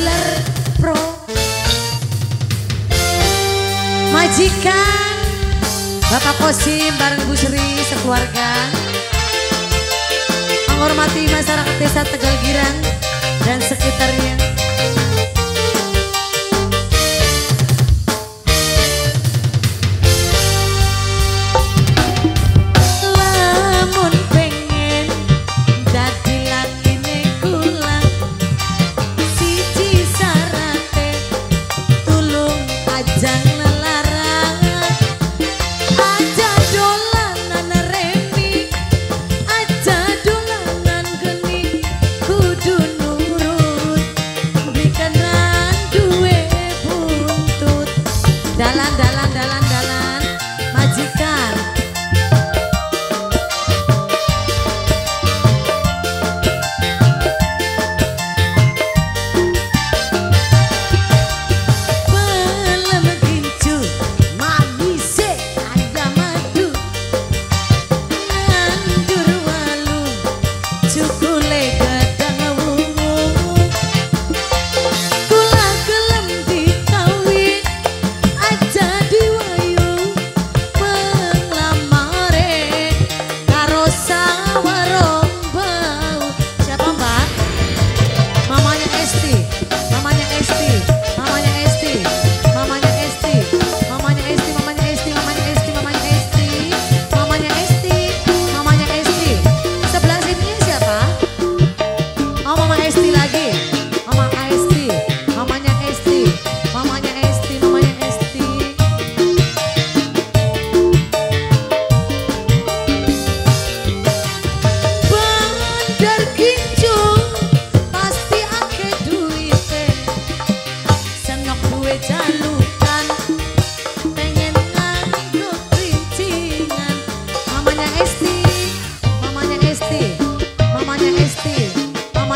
Suler Pro. Majikan Bapak Kosim bareng Bu Sri sekeluarga. Menghormati masyarakat desa Tegal Girang dan sekitarnya Dalam-dalam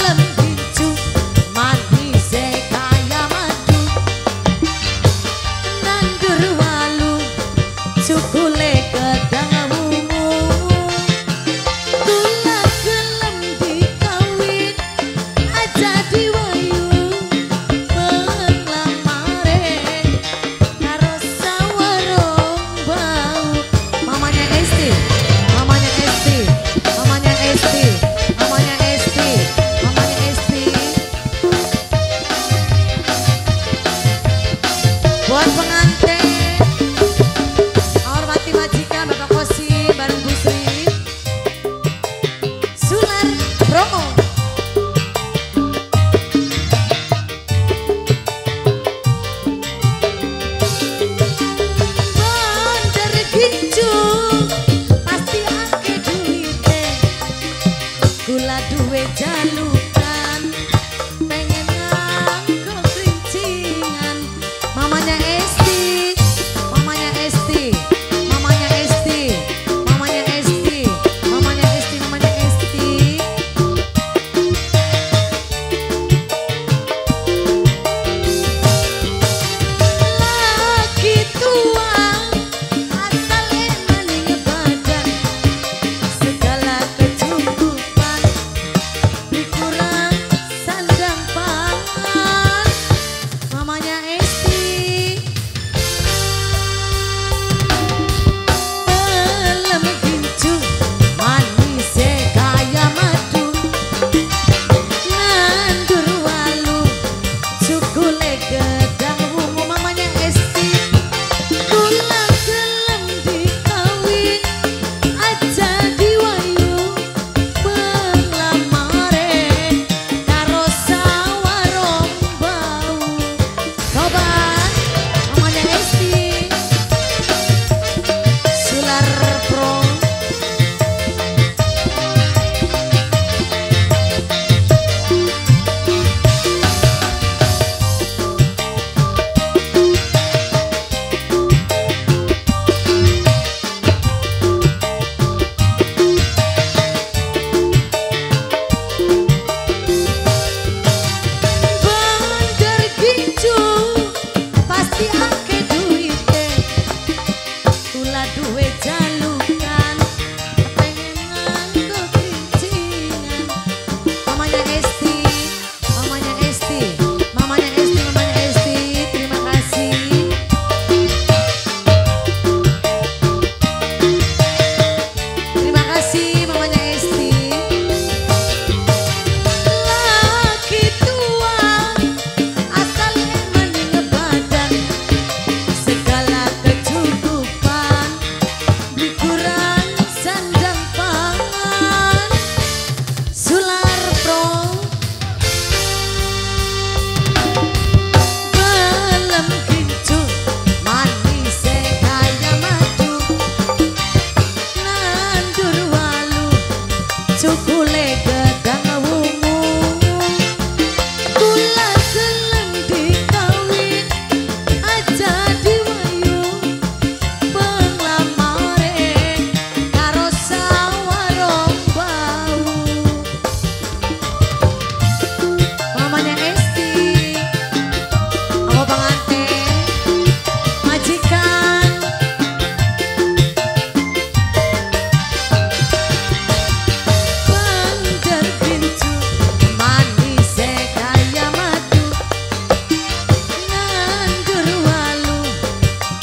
lầm Jalur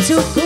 Cukup